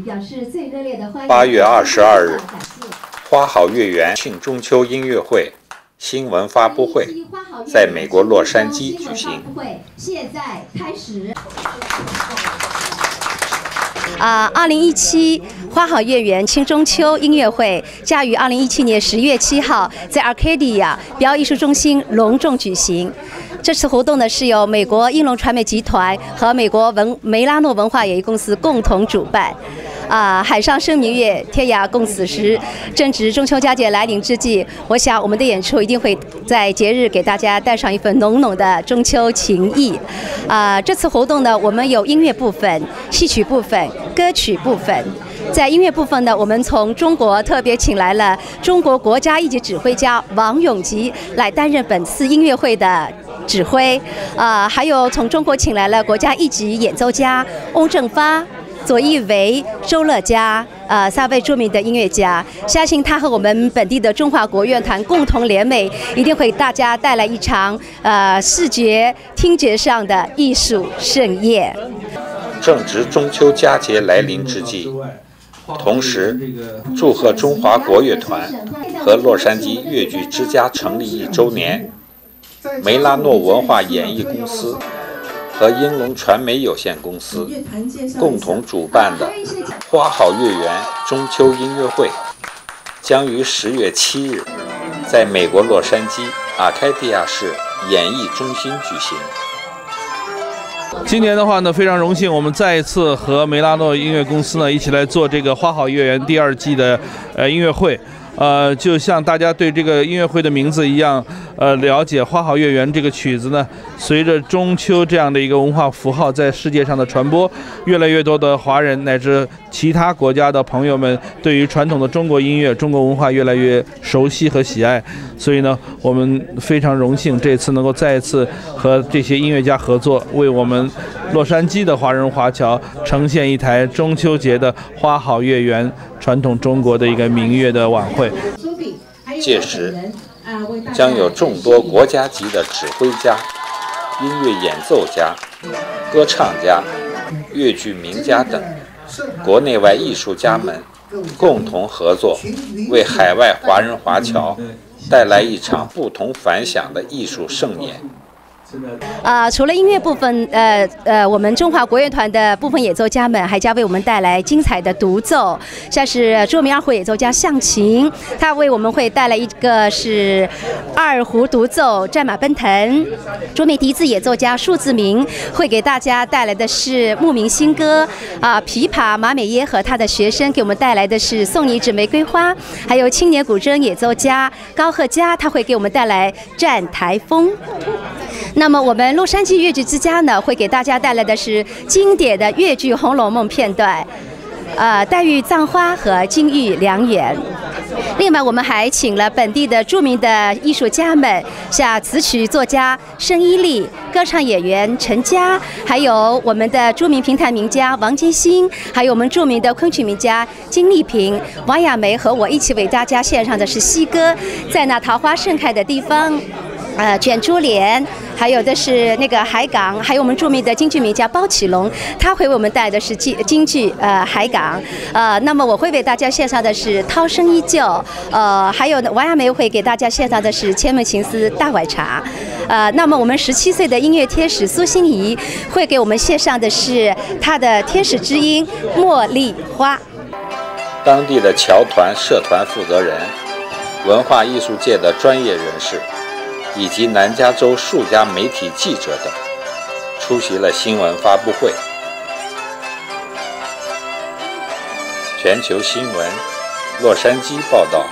表示最热烈的欢迎。八月二十二日，花好月圆庆中秋音乐会新闻发布会在美国洛杉矶举行。现在开始。啊，二零一七花好月圆庆中秋音乐会将于二零一七年十月七号在 Arcadia 表演艺术中心隆重举行。这次活动呢是由美国英龙传媒集团和美国文梅拉诺文化演艺公司共同主办。啊，海上生明月，天涯共此时。正值中秋佳节来临之际，我想我们的演出一定会在节日给大家带上一份浓浓的中秋情谊。啊，这次活动呢，我们有音乐部分、戏曲部分、歌曲部分。在音乐部分呢，我们从中国特别请来了中国国家一级指挥家王永吉来担任本次音乐会的。指挥，啊，还有从中国请来了国家一级演奏家翁正发、左一为、周乐嘉，呃，三位著名的音乐家。相信他和我们本地的中华国乐团共同联袂，一定会给大家带来一场呃视觉、听觉上的艺术盛宴。正值中秋佳节来临之际，同时祝贺中华国乐团和洛杉矶越剧之家成立一周年。梅拉诺文化演艺公司和英龙传媒有限公司共同主办的“花好月圆”中秋音乐会，将于十月七日在美国洛杉矶阿开蒂亚市演艺中心举行。今年的话呢，非常荣幸，我们再一次和梅拉诺音乐公司呢一起来做这个“花好月圆”第二季的呃音乐会。呃，就像大家对这个音乐会的名字一样，呃，了解《花好月圆》这个曲子呢，随着中秋这样的一个文化符号在世界上的传播，越来越多的华人乃至其他国家的朋友们对于传统的中国音乐、中国文化越来越熟悉和喜爱。所以呢，我们非常荣幸这次能够再一次和这些音乐家合作，为我们洛杉矶的华人华侨呈现一台中秋节的《花好月圆》。传统中国的一个明月的晚会，届时将有众多国家级的指挥家、音乐演奏家、歌唱家、越剧名家等国内外艺术家们共同合作，为海外华人华侨带来一场不同凡响的艺术盛宴。呃，除了音乐部分，呃呃，我们中华国乐团的部分演奏家们还将为我们带来精彩的独奏，像是著名二胡演奏家向琴，他为我们会带来一个是二胡独奏《战马奔腾》；著名笛子演奏家数字明会给大家带来的是牧民新歌。啊，琵琶马美耶和他的学生给我们带来的是《送你一枝玫瑰花》，还有青年古筝演奏家高贺佳他会给我们带来《战台风》。那那么我们洛杉矶越剧之家呢，会给大家带来的是经典的越剧《红楼梦》片段，呃，黛玉葬花和金玉良缘。另外，我们还请了本地的著名的艺术家们，像词曲作家申一丽、歌唱演员陈佳，还有我们的著名评弹名家王金星，还有我们著名的昆曲名家金丽萍、王亚梅和我一起为大家献上的是西歌，在那桃花盛开的地方。呃，卷珠帘，还有的是那个海港，还有我们著名的京剧名家包启龙，他会为我们带的是京京剧呃海港，呃，那么我会为大家献上的是涛声依旧，呃，还有王亚梅会给大家献上的是千门情思大碗茶，呃，那么我们十七岁的音乐天使苏心怡会给我们献上的是她的天使之音茉莉花。当地的侨团社团负责人，文化艺术界的专业人士。以及南加州数家媒体记者等出席了新闻发布会。全球新闻，洛杉矶报道。